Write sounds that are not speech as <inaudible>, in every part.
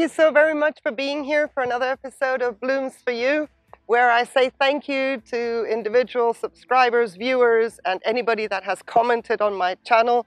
You so very much for being here for another episode of Blooms for You, where I say thank you to individual subscribers, viewers, and anybody that has commented on my channel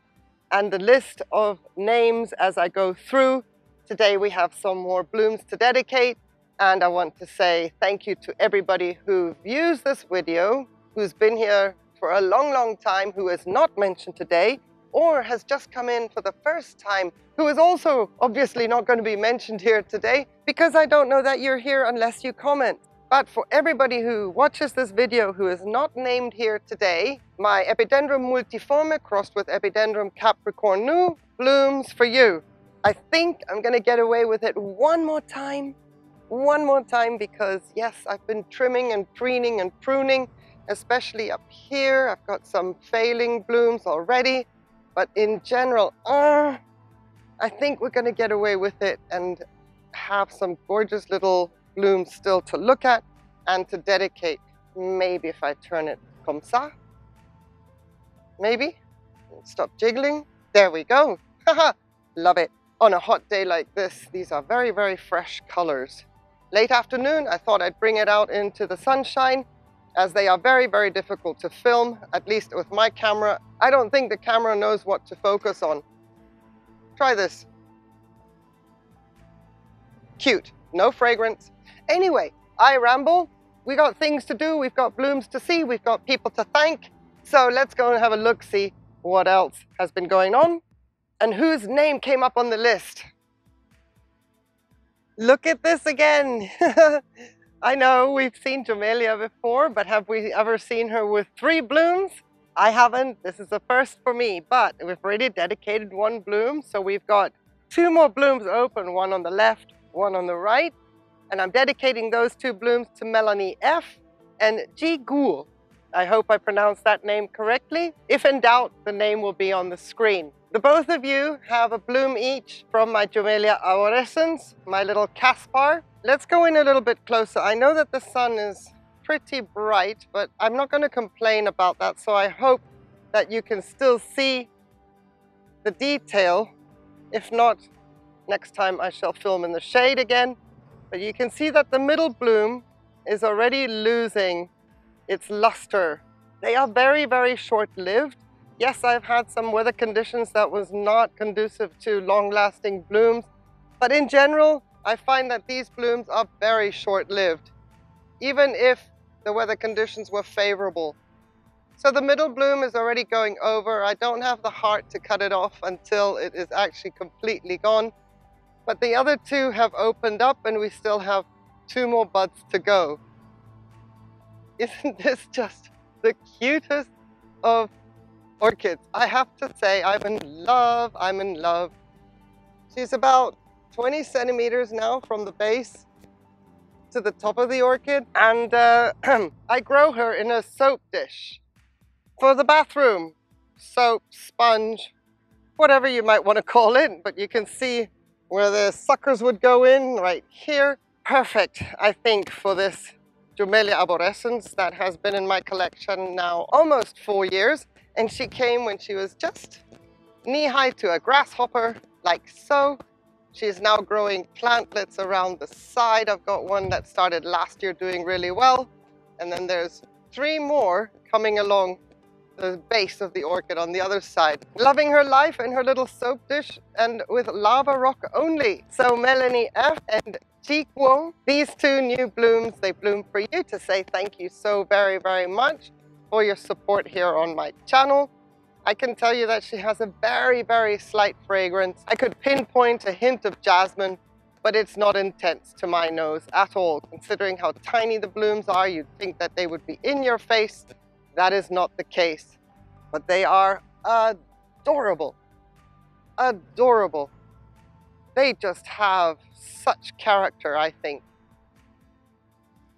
and the list of names as I go through. Today we have some more blooms to dedicate and I want to say thank you to everybody who views this video, who's been here for a long, long time, who is not mentioned today, or has just come in for the first time, who is also obviously not going to be mentioned here today because I don't know that you're here unless you comment. But for everybody who watches this video who is not named here today, my Epidendrum multiforme crossed with Epidendrum capricornu blooms for you. I think I'm going to get away with it one more time. One more time because yes, I've been trimming and preening and pruning, especially up here. I've got some failing blooms already. But in general, uh, I think we're going to get away with it and have some gorgeous little blooms still to look at and to dedicate. Maybe if I turn it comme ça. Maybe. Stop jiggling. There we go. <laughs> Love it. On a hot day like this, these are very, very fresh colors. Late afternoon, I thought I'd bring it out into the sunshine as they are very, very difficult to film, at least with my camera. I don't think the camera knows what to focus on. Try this. Cute, no fragrance. Anyway, I ramble. We got things to do, we've got blooms to see, we've got people to thank. So let's go and have a look, see what else has been going on and whose name came up on the list. Look at this again. <laughs> I know we've seen Jumellea before, but have we ever seen her with three blooms? I haven't. This is the first for me, but we've already dedicated one bloom. So we've got two more blooms open, one on the left, one on the right. And I'm dedicating those two blooms to Melanie F. and G. Ghoul. I hope I pronounced that name correctly. If in doubt, the name will be on the screen. The both of you have a bloom each from my Jumellea arborescens, my little Casper. Let's go in a little bit closer. I know that the sun is pretty bright, but I'm not going to complain about that. So I hope that you can still see the detail. If not, next time I shall film in the shade again. But you can see that the middle bloom is already losing its luster. They are very, very short-lived. Yes, I've had some weather conditions that was not conducive to long-lasting blooms, but in general, I find that these blooms are very short-lived, even if the weather conditions were favorable. So the middle bloom is already going over. I don't have the heart to cut it off until it is actually completely gone. But the other two have opened up and we still have two more buds to go. Isn't this just the cutest of orchids. I have to say, I'm in love, I'm in love. She's about 20 centimeters now from the base to the top of the orchid. And uh, <clears throat> I grow her in a soap dish for the bathroom. Soap, sponge, whatever you might want to call it. But you can see where the suckers would go in right here. Perfect, I think, for this Jumellea arborescens that has been in my collection now almost four years and she came when she was just knee-high to a grasshopper, like so. She is now growing plantlets around the side. I've got one that started last year doing really well. And then there's three more coming along the base of the orchid on the other side. Loving her life in her little soap dish and with lava rock only. So Melanie F and Wong, these two new blooms, they bloom for you to say thank you so very, very much for your support here on my channel. I can tell you that she has a very, very slight fragrance. I could pinpoint a hint of jasmine, but it's not intense to my nose at all. Considering how tiny the blooms are, you'd think that they would be in your face. That is not the case, but they are adorable, adorable. They just have such character, I think.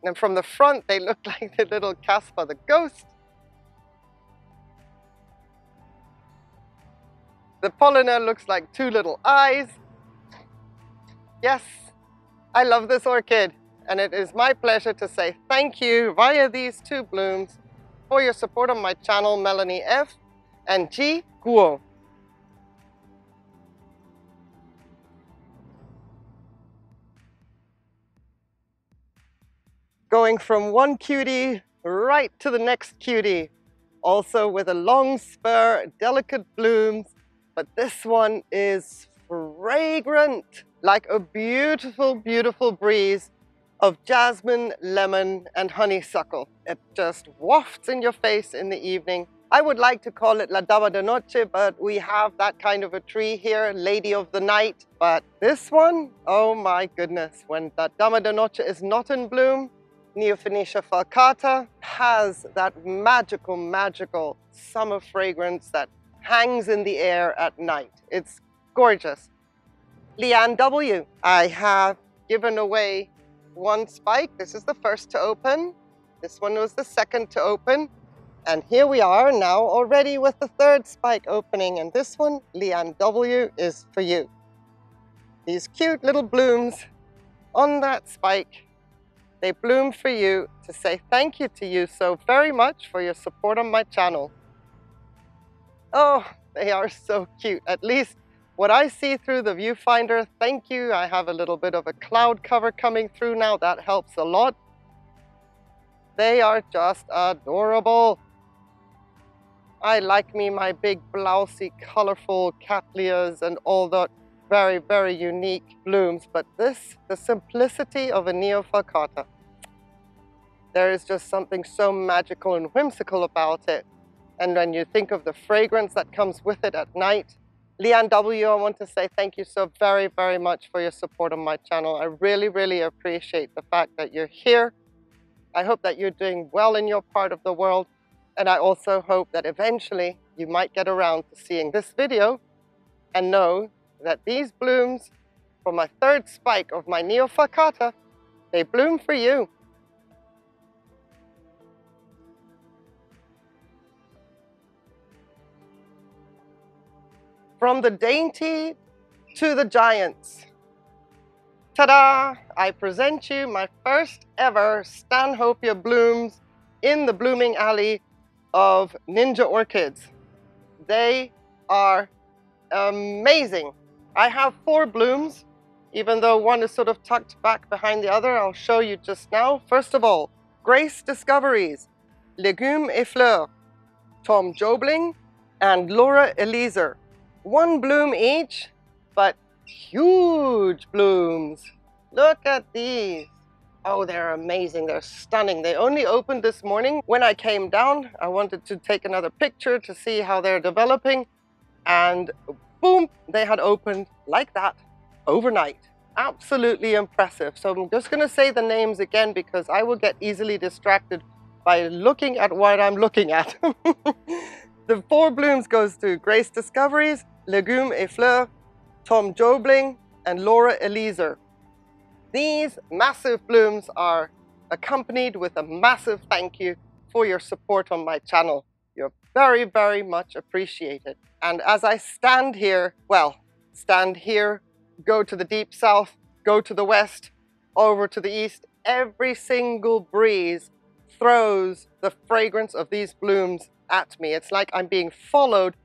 And from the front, they look <laughs> like the little Casper the ghost. The pollinia looks like two little eyes. Yes, I love this orchid and it is my pleasure to say thank you via these two blooms for your support on my channel, Melanie F. and G. Guo. Going from one cutie right to the next cutie. Also with a long spur, delicate blooms, but this one is fragrant, like a beautiful, beautiful breeze of jasmine, lemon, and honeysuckle. It just wafts in your face in the evening. I would like to call it La Dama de Noche, but we have that kind of a tree here, Lady of the Night. But this one, oh my goodness, when La Dama de Noche is not in bloom, Neofinetia falcata has that magical, magical summer fragrance that hangs in the air at night. It's gorgeous. Leanne W. I have given away one spike. This is the first to open. This one was the second to open. And here we are now already with the third spike opening. And this one, Leanne W, is for you. These cute little blooms on that spike, they bloom for you to say thank you to you so very much for your support on my channel. Oh, they are so cute. At least what I see through the viewfinder, thank you. I have a little bit of a cloud cover coming through now. That helps a lot. They are just adorable. I like me my big blousy colorful cattleyas and all the very, very unique blooms. But this, the simplicity of a neofalcata, there is just something so magical and whimsical about it. And when you think of the fragrance that comes with it at night, Leanne W., I want to say thank you so very, very much for your support on my channel. I really, really appreciate the fact that you're here. I hope that you're doing well in your part of the world. And I also hope that eventually you might get around to seeing this video and know that these blooms from my third spike of my Neofalcata, they bloom for you. From the dainty to the giants. Ta-da! I present you my first ever Stanhopea blooms in the blooming alley of Ninja Orchids. They are amazing. I have four blooms, even though one is sort of tucked back behind the other. I'll show you just now. First of all, Grace Discoveries, Legumes et Fleurs, Tom Jobling, and Laura Eliezer one bloom each, but huge blooms. Look at these. Oh, they're amazing. They're stunning. They only opened this morning. When I came down, I wanted to take another picture to see how they're developing. And boom, they had opened like that overnight. Absolutely impressive. So I'm just going to say the names again because I will get easily distracted by looking at what I'm looking at. <laughs> the four blooms goes to Grace Discoveries, Legume et Fleurs, Tom Jobling, and Laura Eliezer. These massive blooms are accompanied with a massive thank you for your support on my channel. You're very, very much appreciated. And as I stand here, well, stand here, go to the deep south, go to the west, over to the east, every single breeze throws the fragrance of these blooms at me. It's like I'm being followed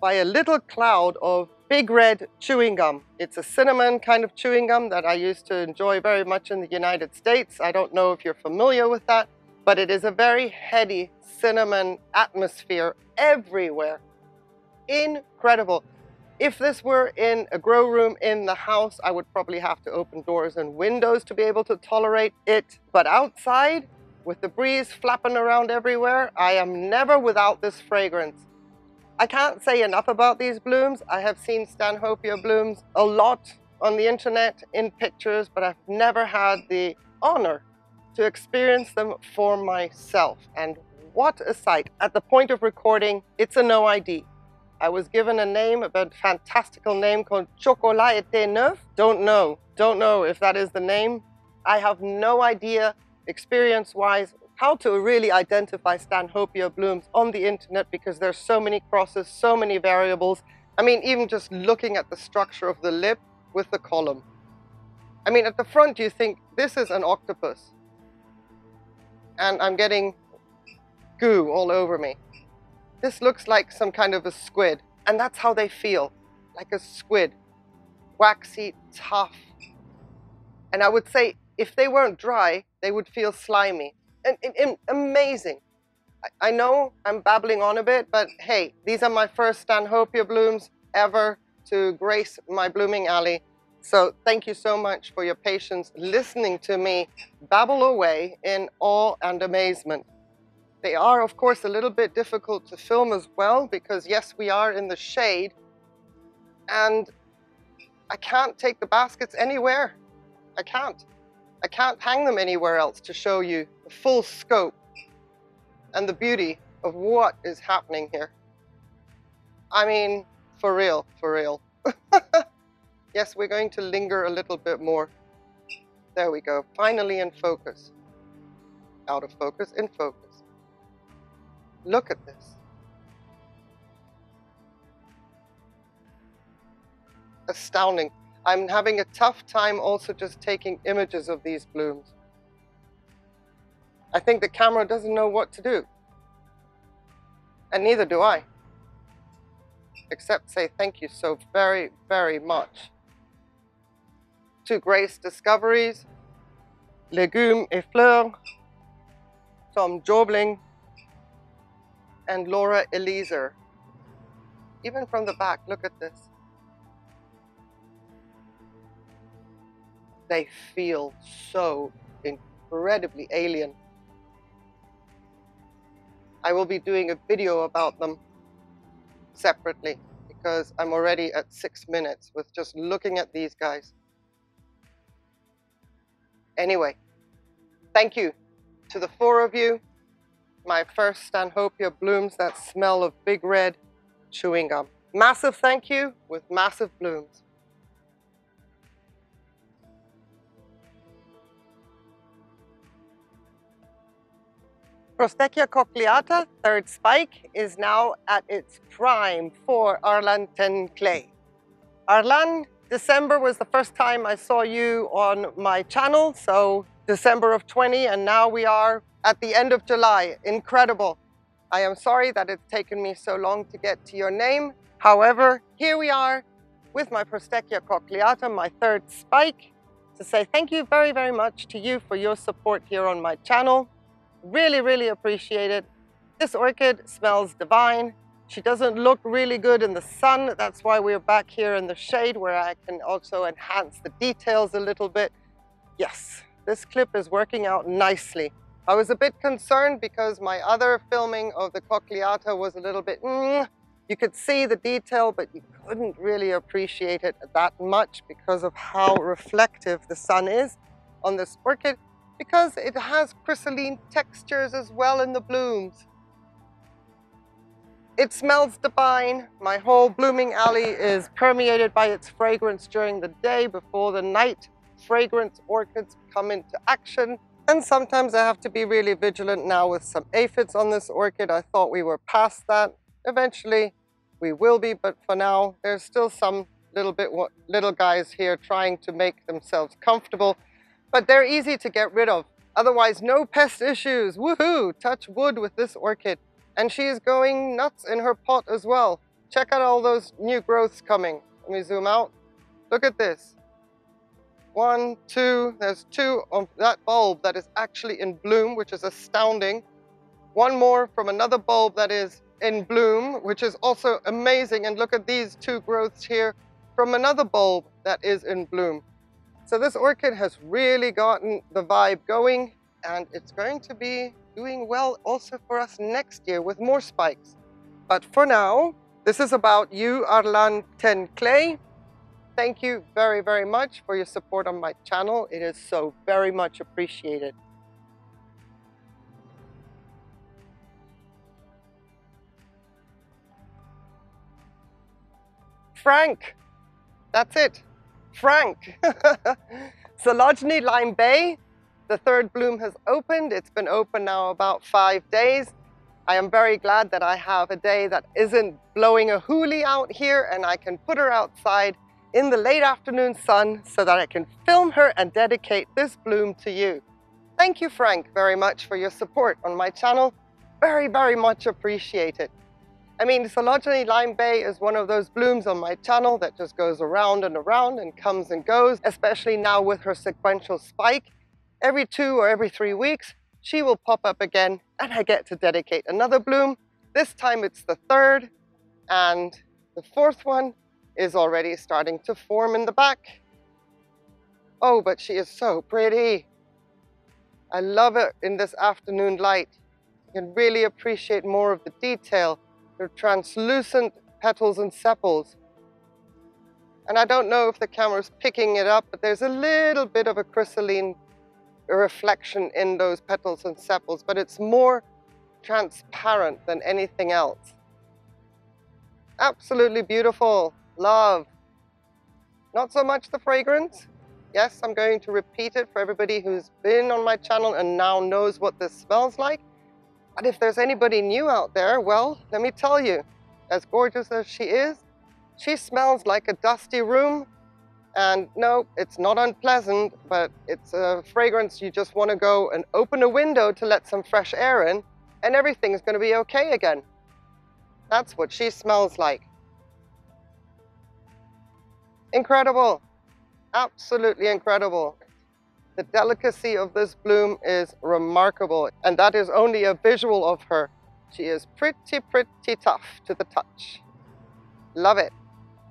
by a little cloud of big red chewing gum. It's a cinnamon kind of chewing gum that I used to enjoy very much in the United States. I don't know if you're familiar with that, but it is a very heady cinnamon atmosphere everywhere. Incredible. If this were in a grow room in the house, I would probably have to open doors and windows to be able to tolerate it. But outside, with the breeze flapping around everywhere, I am never without this fragrance. I can't say enough about these blooms. I have seen Stanhopea blooms a lot on the internet in pictures, but I've never had the honor to experience them for myself. And what a sight. At the point of recording, it's a no ID. I was given a name, a fantastical name called Chocolat Neuf. Don't know, don't know if that is the name. I have no idea experience-wise how to really identify Stanhopea blooms on the internet because there's so many crosses, so many variables. I mean, even just looking at the structure of the lip with the column. I mean, at the front, you think this is an octopus. And I'm getting goo all over me. This looks like some kind of a squid. And that's how they feel, like a squid. Waxy, tough. And I would say if they weren't dry, they would feel slimy. And, and, and amazing. I, I know I'm babbling on a bit, but hey, these are my first Stanhopea blooms ever to grace my blooming alley. So thank you so much for your patience listening to me babble away in awe and amazement. They are, of course, a little bit difficult to film as well because, yes, we are in the shade and I can't take the baskets anywhere. I can't. I can't hang them anywhere else to show you the full scope and the beauty of what is happening here. I mean, for real, for real. <laughs> yes, we're going to linger a little bit more. There we go. Finally in focus. Out of focus, in focus. Look at this. Astounding. I'm having a tough time also just taking images of these blooms. I think the camera doesn't know what to do. And neither do I except say thank you so very, very much to Grace Discoveries, Legumes et Fleurs, Tom Jobling, and Laura Eliezer. Even from the back, look at this. They feel so incredibly alien. I will be doing a video about them separately because I'm already at six minutes with just looking at these guys. Anyway, thank you to the four of you. My first Stanhopea blooms that smell of big red chewing gum. Massive thank you with massive blooms. Prosthechea cochleata, third spike, is now at its prime for Arlan Ten Clay. Arlan, December was the first time I saw you on my channel, so December of 20, and now we are at the end of July. Incredible. I am sorry that it's taken me so long to get to your name. However, here we are with my Prosthechea cochleata, my third spike, to say thank you very, very much to you for your support here on my channel. Really, really appreciate it. This orchid smells divine. She doesn't look really good in the sun. That's why we're back here in the shade where I can also enhance the details a little bit. Yes, this clip is working out nicely. I was a bit concerned because my other filming of the cochleata was a little bit, mm, you could see the detail, but you couldn't really appreciate it that much because of how reflective the sun is on this orchid because it has crystalline textures as well in the blooms. It smells divine. My whole blooming alley is permeated by its fragrance during the day before the night fragrance orchids come into action. And sometimes I have to be really vigilant now with some aphids on this orchid. I thought we were past that. Eventually we will be, but for now there's still some little bit little guys here trying to make themselves comfortable but they're easy to get rid of. Otherwise, no pest issues. Woohoo! Touch wood with this orchid. And she is going nuts in her pot as well. Check out all those new growths coming. Let me zoom out. Look at this. One, two, there's two of that bulb that is actually in bloom, which is astounding. One more from another bulb that is in bloom, which is also amazing. And look at these two growths here from another bulb that is in bloom. So this orchid has really gotten the vibe going and it's going to be doing well also for us next year with more spikes. But for now, this is about you, Arlan Ten Clay. Thank you very, very much for your support on my channel. It is so very much appreciated. Frank, that's it. Frank. <laughs> Phylogeny Lime Bay, the third bloom has opened. It's been open now about five days. I am very glad that I have a day that isn't blowing a hoolie out here and I can put her outside in the late afternoon sun so that I can film her and dedicate this bloom to you. Thank you, Frank, very much for your support on my channel. Very, very much appreciated. I mean, Phylogeny Lime Bay is one of those blooms on my channel that just goes around and around and comes and goes, especially now with her sequential spike. every two or every three weeks, she will pop up again and I get to dedicate another bloom. This time it's the third and the fourth one is already starting to form in the back. Oh, but she is so pretty. I love it in this afternoon light. You can really appreciate more of the detail, the translucent petals and sepals. And I don't know if the camera's picking it up, but there's a little bit of a crystalline reflection in those petals and sepals, but it's more transparent than anything else. Absolutely beautiful. Love. Not so much the fragrance. Yes, I'm going to repeat it for everybody who's been on my channel and now knows what this smells like. But if there's anybody new out there, well, let me tell you, as gorgeous as she is, she smells like a dusty room. And no, it's not unpleasant, but it's a fragrance you just want to go and open a window to let some fresh air in, and everything's going to be okay again. That's what she smells like. Incredible. Absolutely incredible. The delicacy of this bloom is remarkable, and that is only a visual of her. She is pretty, pretty tough to the touch. Love it.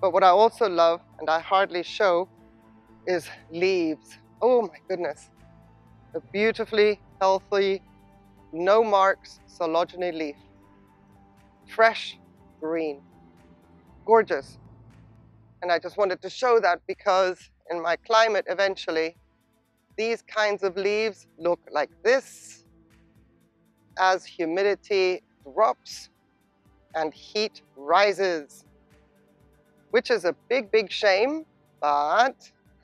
But what I also love, and I hardly show, is leaves. Oh my goodness. A beautifully healthy, no marks Sologeny leaf. Fresh green. Gorgeous. And I just wanted to show that because in my climate eventually, these kinds of leaves look like this as humidity drops and heat rises which is a big, big shame, but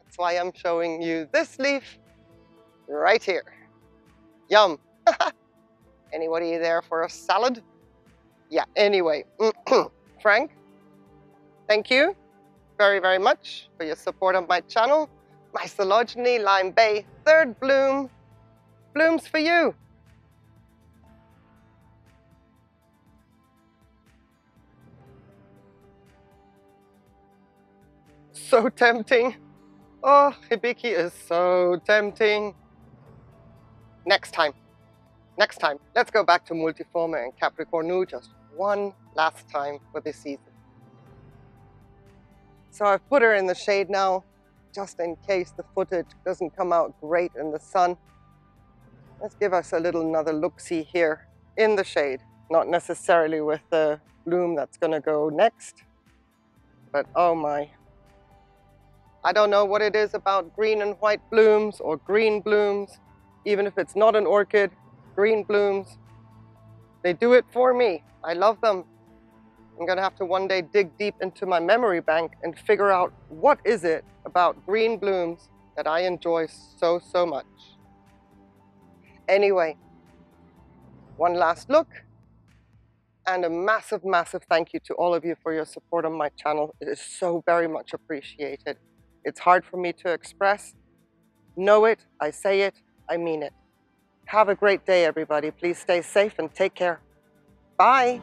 that's why I'm showing you this leaf right here. Yum. <laughs> Anybody there for a salad? Yeah, anyway, <clears throat> Frank, thank you very, very much for your support on my channel. My Sologeny Lime Bay third bloom blooms for you. so tempting. Oh, Hibiki is so tempting. Next time, next time, let's go back to Multiforme and Capricornu just one last time for this season. So I've put her in the shade now, just in case the footage doesn't come out great in the sun. Let's give us a little another look-see here in the shade, not necessarily with the bloom that's gonna go next, but oh my, I don't know what it is about green and white blooms or green blooms, even if it's not an orchid, green blooms. They do it for me. I love them. I'm gonna have to one day dig deep into my memory bank and figure out what is it about green blooms that I enjoy so, so much. Anyway, one last look and a massive, massive thank you to all of you for your support on my channel. It is so very much appreciated. It's hard for me to express. Know it, I say it, I mean it. Have a great day, everybody. Please stay safe and take care. Bye.